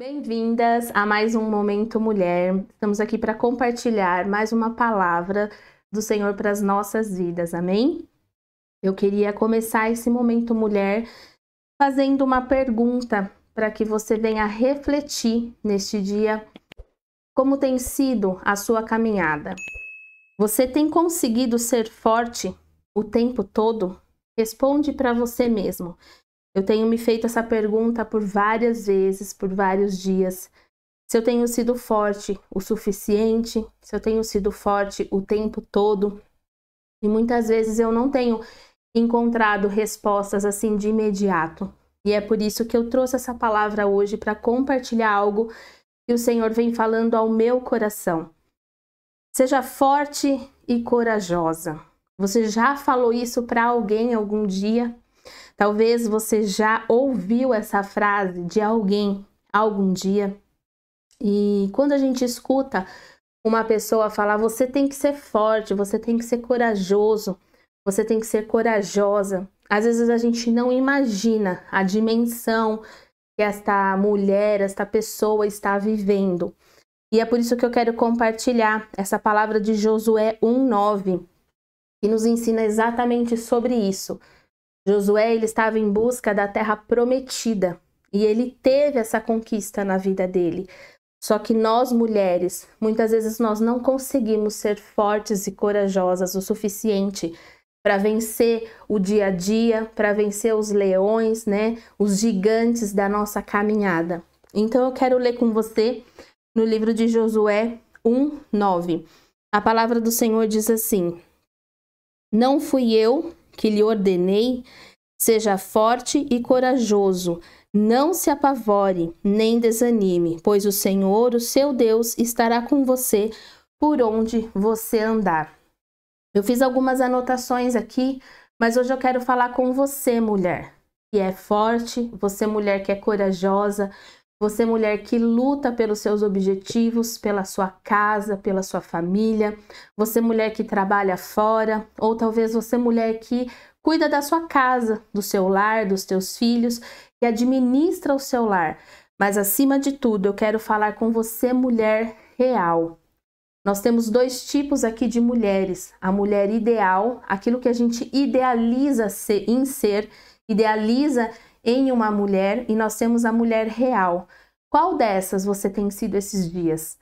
Bem-vindas a mais um Momento Mulher. Estamos aqui para compartilhar mais uma palavra do Senhor para as nossas vidas, amém? Eu queria começar esse Momento Mulher fazendo uma pergunta para que você venha refletir neste dia como tem sido a sua caminhada. Você tem conseguido ser forte o tempo todo? Responde para você mesmo. Eu tenho me feito essa pergunta por várias vezes, por vários dias. Se eu tenho sido forte o suficiente, se eu tenho sido forte o tempo todo. E muitas vezes eu não tenho encontrado respostas assim de imediato. E é por isso que eu trouxe essa palavra hoje para compartilhar algo que o Senhor vem falando ao meu coração. Seja forte e corajosa. Você já falou isso para alguém algum dia? Talvez você já ouviu essa frase de alguém algum dia. E quando a gente escuta uma pessoa falar, você tem que ser forte, você tem que ser corajoso, você tem que ser corajosa. Às vezes a gente não imagina a dimensão que esta mulher, esta pessoa está vivendo. E é por isso que eu quero compartilhar essa palavra de Josué 1:9, que nos ensina exatamente sobre isso. Josué ele estava em busca da terra prometida e ele teve essa conquista na vida dele. Só que nós mulheres, muitas vezes nós não conseguimos ser fortes e corajosas o suficiente para vencer o dia a dia, para vencer os leões, né, os gigantes da nossa caminhada. Então eu quero ler com você no livro de Josué 1:9. A palavra do Senhor diz assim: Não fui eu que lhe ordenei, seja forte e corajoso, não se apavore, nem desanime, pois o Senhor, o seu Deus, estará com você por onde você andar. Eu fiz algumas anotações aqui, mas hoje eu quero falar com você, mulher, que é forte, você, mulher, que é corajosa, você, mulher que luta pelos seus objetivos, pela sua casa, pela sua família. Você, mulher que trabalha fora. Ou talvez você, mulher que cuida da sua casa, do seu lar, dos teus filhos, que administra o seu lar. Mas acima de tudo, eu quero falar com você, mulher real. Nós temos dois tipos aqui de mulheres: a mulher ideal, aquilo que a gente idealiza em ser, idealiza uma mulher e nós temos a mulher real. Qual dessas você tem sido esses dias?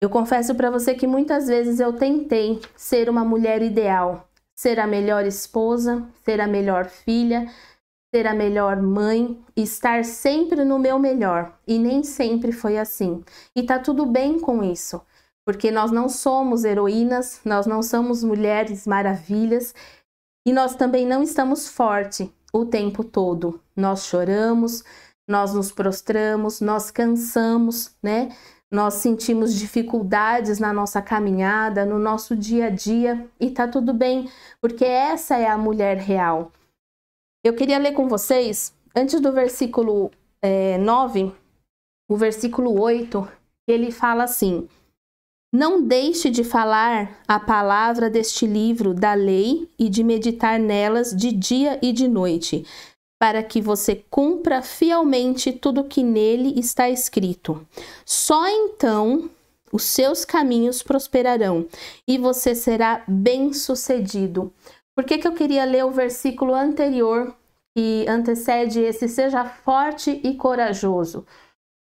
Eu confesso para você que muitas vezes eu tentei ser uma mulher ideal, ser a melhor esposa, ser a melhor filha, ser a melhor mãe, estar sempre no meu melhor. E nem sempre foi assim. E tá tudo bem com isso, porque nós não somos heroínas, nós não somos mulheres maravilhas e nós também não estamos fortes o tempo todo. Nós choramos, nós nos prostramos, nós cansamos, né? Nós sentimos dificuldades na nossa caminhada, no nosso dia a dia, e tá tudo bem, porque essa é a mulher real. Eu queria ler com vocês, antes do versículo é, 9, o versículo 8, ele fala assim: não deixe de falar a palavra deste livro da lei e de meditar nelas de dia e de noite, para que você cumpra fielmente tudo que nele está escrito. Só então os seus caminhos prosperarão e você será bem-sucedido. Por que, que eu queria ler o versículo anterior que antecede esse? Seja forte e corajoso.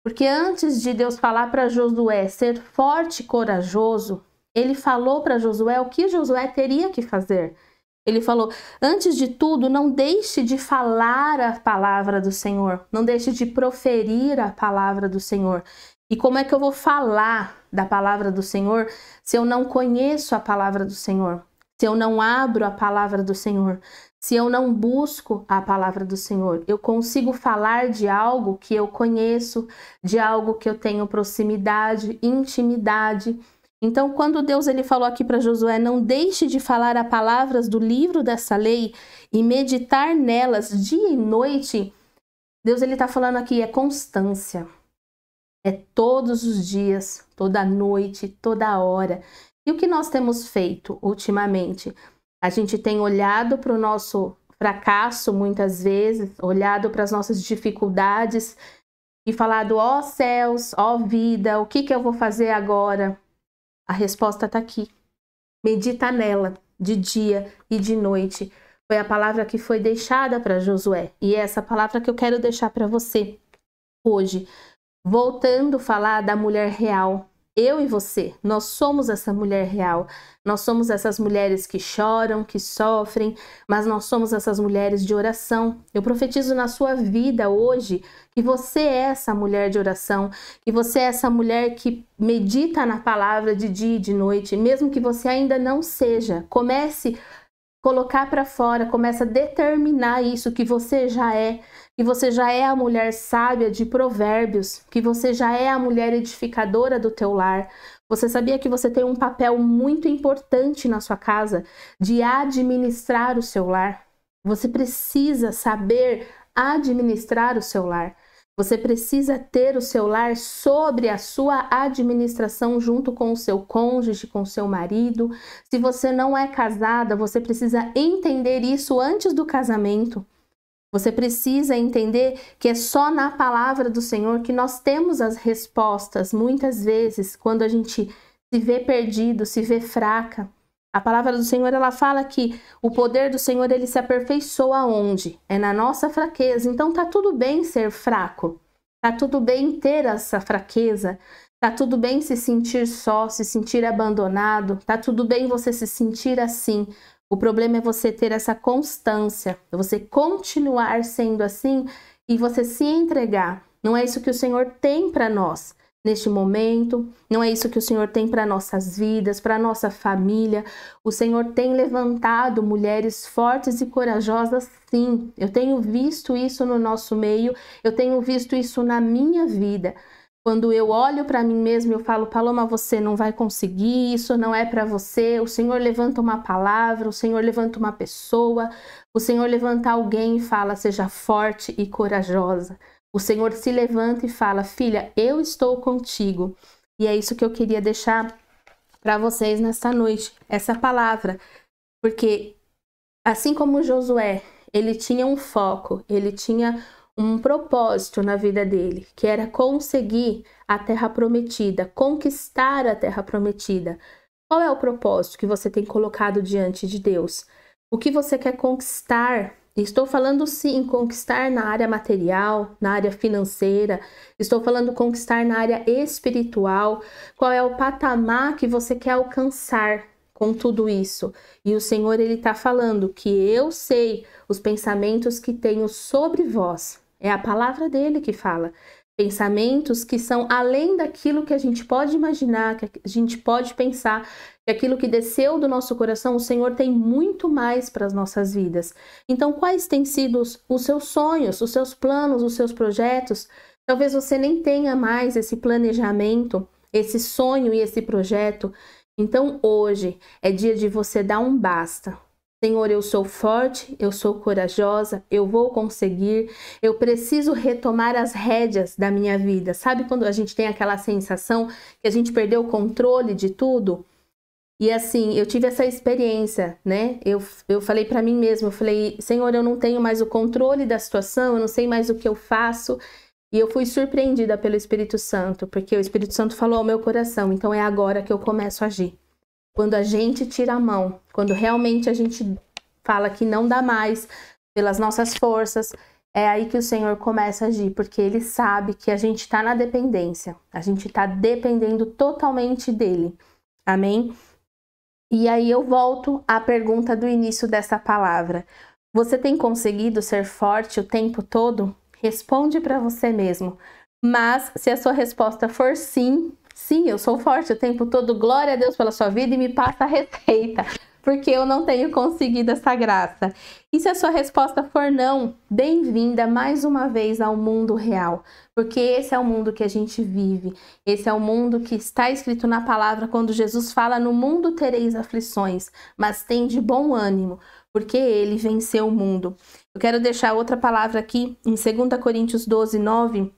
Porque antes de Deus falar para Josué ser forte e corajoso, ele falou para Josué o que Josué teria que fazer. Ele falou: antes de tudo, não deixe de falar a palavra do Senhor, não deixe de proferir a palavra do Senhor. E como é que eu vou falar da palavra do Senhor se eu não conheço a palavra do Senhor? Se eu não abro a palavra do Senhor? Se eu não busco a palavra do Senhor, eu consigo falar de algo que eu conheço, de algo que eu tenho proximidade, intimidade. Então, quando Deus ele falou aqui para Josué, não deixe de falar as palavras do livro dessa lei e meditar nelas dia e noite, Deus ele está falando aqui é constância. É todos os dias, toda noite, toda hora. E o que nós temos feito ultimamente? A gente tem olhado para o nosso fracasso muitas vezes, olhado para as nossas dificuldades e falado: ó oh, céus, ó oh, vida, o que, que eu vou fazer agora? A resposta está aqui. Medita nela, de dia e de noite. Foi a palavra que foi deixada para Josué. E é essa palavra que eu quero deixar para você hoje. Voltando a falar da mulher real, eu e você, nós somos essa mulher real. Nós somos essas mulheres que choram, que sofrem, mas nós somos essas mulheres de oração. Eu profetizo na sua vida hoje que você é essa mulher de oração, que você é essa mulher que medita na palavra de dia e de noite, mesmo que você ainda não seja. Comece colocar para fora, comece a determinar isso que você já é que você já é a mulher sábia de provérbios, que você já é a mulher edificadora do teu lar. Você sabia que você tem um papel muito importante na sua casa de administrar o seu lar? Você precisa saber administrar o seu lar. Você precisa ter o seu lar sobre a sua administração junto com o seu cônjuge, com o seu marido. Se você não é casada, você precisa entender isso antes do casamento. Você precisa entender que é só na palavra do Senhor que nós temos as respostas. Muitas vezes, quando a gente se vê perdido, se vê fraca, a palavra do Senhor ela fala que o poder do Senhor ele se aperfeiçoa onde? É na nossa fraqueza. Então tá tudo bem ser fraco. Tá tudo bem ter essa fraqueza. Tá tudo bem se sentir só, se sentir abandonado. Tá tudo bem você se sentir assim, o problema é você ter essa constância, você continuar sendo assim e você se entregar. Não é isso que o Senhor tem para nós neste momento, não é isso que o Senhor tem para nossas vidas, para nossa família. O Senhor tem levantado mulheres fortes e corajosas, sim. Eu tenho visto isso no nosso meio, eu tenho visto isso na minha vida. Quando eu olho para mim mesmo, eu falo, Paloma, você não vai conseguir, isso não é para você. O Senhor levanta uma palavra, o Senhor levanta uma pessoa, o Senhor levanta alguém e fala, seja forte e corajosa. O Senhor se levanta e fala, filha, eu estou contigo. E é isso que eu queria deixar para vocês nesta noite, essa palavra. Porque assim como Josué, ele tinha um foco, ele tinha um propósito na vida dele, que era conseguir a terra prometida, conquistar a terra prometida. Qual é o propósito que você tem colocado diante de Deus? O que você quer conquistar? Estou falando sim conquistar na área material, na área financeira, estou falando conquistar na área espiritual. Qual é o patamar que você quer alcançar com tudo isso? E o Senhor ele está falando que eu sei os pensamentos que tenho sobre vós, é a palavra dele que fala. Pensamentos que são além daquilo que a gente pode imaginar, que a gente pode pensar, que aquilo que desceu do nosso coração, o Senhor tem muito mais para as nossas vidas. Então, quais têm sido os, os seus sonhos, os seus planos, os seus projetos? Talvez você nem tenha mais esse planejamento, esse sonho e esse projeto. Então, hoje é dia de você dar um basta Senhor, eu sou forte, eu sou corajosa, eu vou conseguir, eu preciso retomar as rédeas da minha vida. Sabe quando a gente tem aquela sensação que a gente perdeu o controle de tudo? E assim, eu tive essa experiência, né? Eu, eu falei para mim mesma, eu falei, Senhor, eu não tenho mais o controle da situação, eu não sei mais o que eu faço. E eu fui surpreendida pelo Espírito Santo, porque o Espírito Santo falou ao meu coração, então é agora que eu começo a agir. Quando a gente tira a mão, quando realmente a gente fala que não dá mais pelas nossas forças, é aí que o Senhor começa a agir, porque Ele sabe que a gente está na dependência, a gente está dependendo totalmente dele. Amém? E aí eu volto à pergunta do início dessa palavra. Você tem conseguido ser forte o tempo todo? Responde para você mesmo. Mas se a sua resposta for sim, Sim, eu sou forte o tempo todo, glória a Deus pela sua vida e me passa a receita, porque eu não tenho conseguido essa graça. E se a sua resposta for não, bem-vinda mais uma vez ao mundo real, porque esse é o mundo que a gente vive, esse é o mundo que está escrito na palavra quando Jesus fala: No mundo tereis aflições, mas tem de bom ânimo, porque ele venceu o mundo. Eu quero deixar outra palavra aqui em 2 Coríntios 12, 9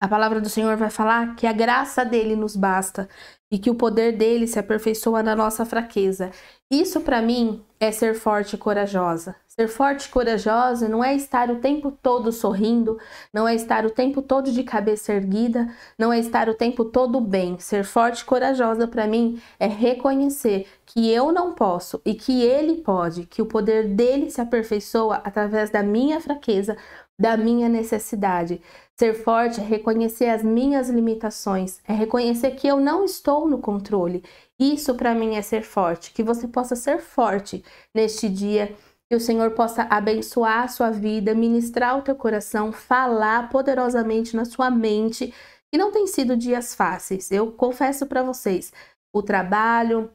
a palavra do Senhor vai falar que a graça dele nos basta e que o poder dele se aperfeiçoa na nossa fraqueza. Isso para mim é ser forte e corajosa. Ser forte e corajosa não é estar o tempo todo sorrindo, não é estar o tempo todo de cabeça erguida, não é estar o tempo todo bem. Ser forte e corajosa para mim é reconhecer que eu não posso e que ele pode, que o poder dele se aperfeiçoa através da minha fraqueza, da minha necessidade. Ser forte é reconhecer as minhas limitações, é reconhecer que eu não estou no controle. Isso para mim é ser forte, que você possa ser forte neste dia que o Senhor possa abençoar a sua vida, ministrar o teu coração, falar poderosamente na sua mente. E não tem sido dias fáceis. Eu confesso para vocês, o trabalho,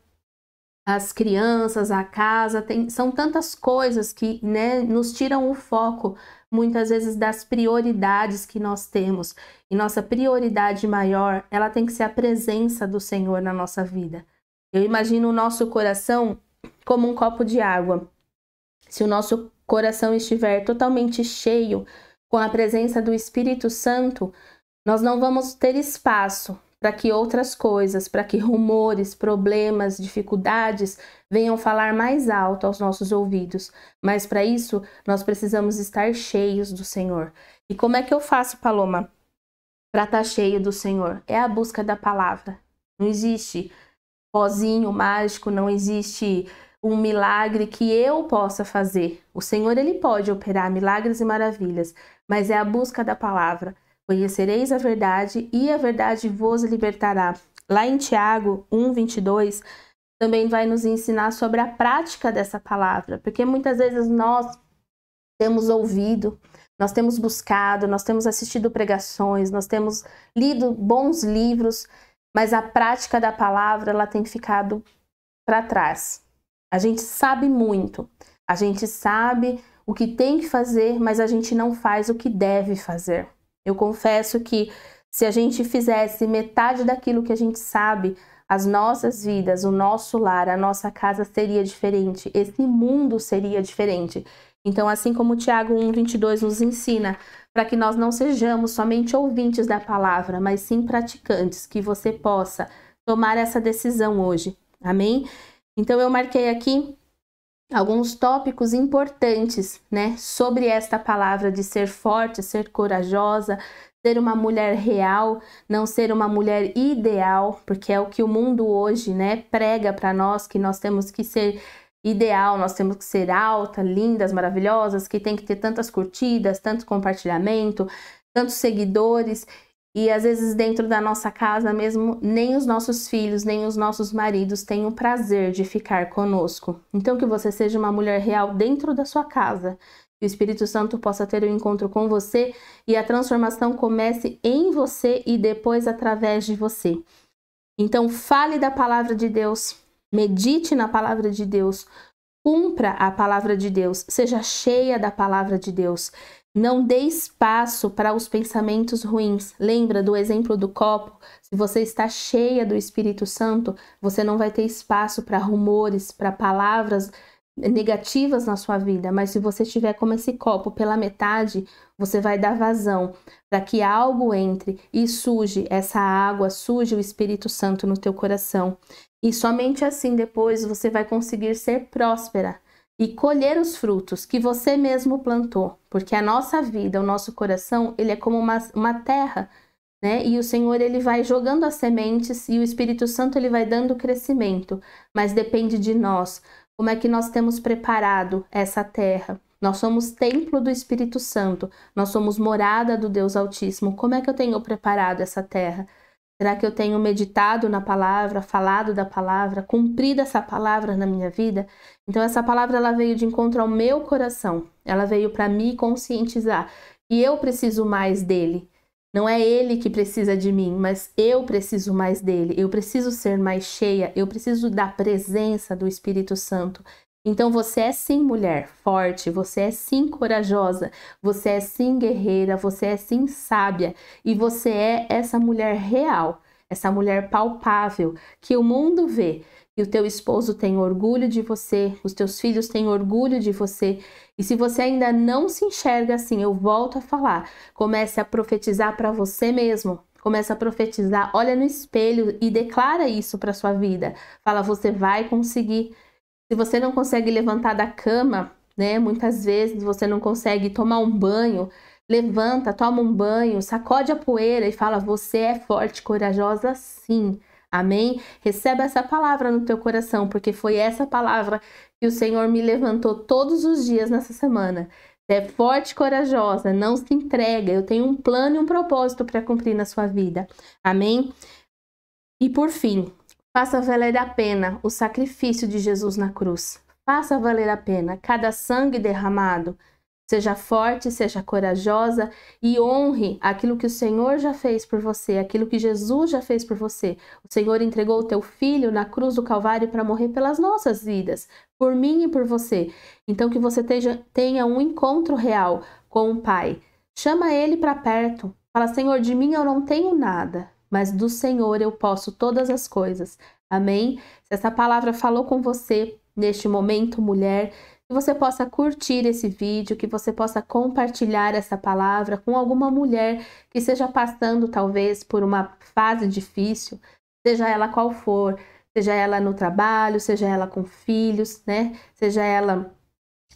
as crianças, a casa, tem, são tantas coisas que né, nos tiram o foco, muitas vezes, das prioridades que nós temos. E nossa prioridade maior, ela tem que ser a presença do Senhor na nossa vida. Eu imagino o nosso coração como um copo de água. Se o nosso coração estiver totalmente cheio com a presença do Espírito Santo, nós não vamos ter espaço para que outras coisas, para que rumores, problemas, dificuldades venham falar mais alto aos nossos ouvidos. Mas para isso, nós precisamos estar cheios do Senhor. E como é que eu faço, Paloma, para estar cheio do Senhor? É a busca da palavra. Não existe pozinho mágico, não existe um milagre que eu possa fazer. O Senhor ele pode operar milagres e maravilhas, mas é a busca da palavra. Conhecereis a verdade e a verdade vos libertará. Lá em Tiago 1:22 também vai nos ensinar sobre a prática dessa palavra, porque muitas vezes nós temos ouvido, nós temos buscado, nós temos assistido pregações, nós temos lido bons livros, mas a prática da palavra ela tem ficado para trás. A gente sabe muito, a gente sabe o que tem que fazer, mas a gente não faz o que deve fazer. Eu confesso que se a gente fizesse metade daquilo que a gente sabe, as nossas vidas, o nosso lar, a nossa casa seria diferente, esse mundo seria diferente. Então, assim como o Tiago 1,22 nos ensina, para que nós não sejamos somente ouvintes da palavra, mas sim praticantes, que você possa tomar essa decisão hoje. Amém? Então eu marquei aqui alguns tópicos importantes, né, sobre esta palavra de ser forte, ser corajosa, ser uma mulher real, não ser uma mulher ideal, porque é o que o mundo hoje, né, prega para nós que nós temos que ser ideal, nós temos que ser alta, lindas, maravilhosas, que tem que ter tantas curtidas, tanto compartilhamento, tantos seguidores. E às vezes dentro da nossa casa mesmo, nem os nossos filhos, nem os nossos maridos têm o prazer de ficar conosco. Então que você seja uma mulher real dentro da sua casa. Que o Espírito Santo possa ter um encontro com você e a transformação comece em você e depois através de você. Então fale da palavra de Deus, medite na palavra de Deus, cumpra a palavra de Deus, seja cheia da palavra de Deus. Não dê espaço para os pensamentos ruins. Lembra do exemplo do copo? Se você está cheia do Espírito Santo, você não vai ter espaço para rumores, para palavras negativas na sua vida, mas se você estiver como esse copo pela metade, você vai dar vazão para que algo entre e suje essa água, suje o Espírito Santo no teu coração. E somente assim depois você vai conseguir ser próspera e colher os frutos que você mesmo plantou, porque a nossa vida, o nosso coração, ele é como uma, uma terra, né? E o Senhor ele vai jogando as sementes e o Espírito Santo ele vai dando crescimento, mas depende de nós. Como é que nós temos preparado essa terra? Nós somos templo do Espírito Santo, nós somos morada do Deus Altíssimo. Como é que eu tenho preparado essa terra? Será que eu tenho meditado na palavra, falado da palavra, cumprido essa palavra na minha vida? Então essa palavra ela veio de encontro ao meu coração. Ela veio para me conscientizar e eu preciso mais dele. Não é ele que precisa de mim, mas eu preciso mais dele. Eu preciso ser mais cheia, eu preciso da presença do Espírito Santo. Então você é sim mulher forte, você é sim corajosa, você é sim guerreira, você é sim sábia e você é essa mulher real, essa mulher palpável que o mundo vê. E o teu esposo tem orgulho de você, os teus filhos têm orgulho de você. E se você ainda não se enxerga assim, eu volto a falar, comece a profetizar para você mesmo, Comece a profetizar, olha no espelho e declara isso para sua vida. Fala, você vai conseguir. Se você não consegue levantar da cama, né? Muitas vezes você não consegue tomar um banho, levanta, toma um banho, sacode a poeira e fala: Você é forte, corajosa, sim. Amém? Receba essa palavra no teu coração, porque foi essa palavra que o Senhor me levantou todos os dias nessa semana. É forte e corajosa, não se entrega. Eu tenho um plano e um propósito para cumprir na sua vida. Amém? E por fim, faça valer a pena o sacrifício de Jesus na cruz. Faça valer a pena cada sangue derramado. Seja forte, seja corajosa e honre aquilo que o Senhor já fez por você, aquilo que Jesus já fez por você. O Senhor entregou o teu filho na cruz do Calvário para morrer pelas nossas vidas, por mim e por você. Então que você tenha, um encontro real com o Pai. Chama ele para perto. Fala, Senhor, de mim eu não tenho nada, mas do Senhor eu posso todas as coisas. Amém? Se essa palavra falou com você neste momento, mulher, que você possa curtir esse vídeo, que você possa compartilhar essa palavra com alguma mulher que esteja passando talvez por uma fase difícil, seja ela qual for, seja ela no trabalho, seja ela com filhos, né? Seja ela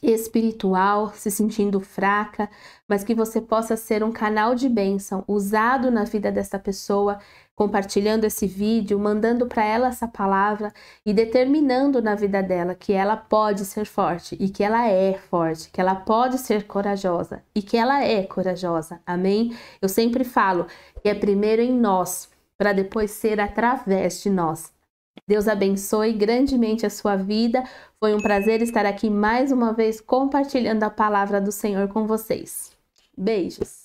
espiritual, se sentindo fraca, mas que você possa ser um canal de bênção usado na vida dessa pessoa, compartilhando esse vídeo, mandando para ela essa palavra e determinando na vida dela que ela pode ser forte e que ela é forte, que ela pode ser corajosa e que ela é corajosa. Amém? Eu sempre falo que é primeiro em nós, para depois ser através de nós. Deus abençoe grandemente a sua vida. Foi um prazer estar aqui mais uma vez compartilhando a palavra do Senhor com vocês. Beijos!